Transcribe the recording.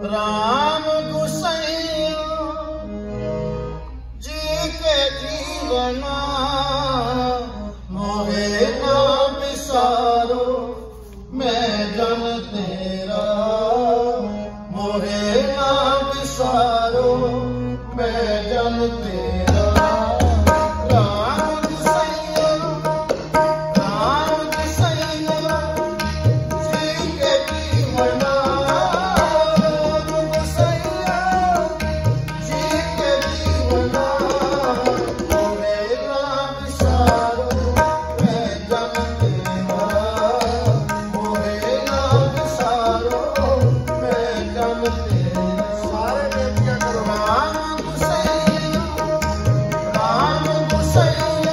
राम घुस जीोर नाम मैं जन तेरा। मोहे न पिसारो में जन तेरा। 帅